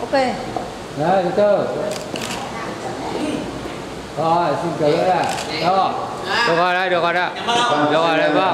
ok Đấy, từ từ. Rồi, xin cử ra. Đó. Được rồi đây, được rồi đó. Được rồi đây, vâng.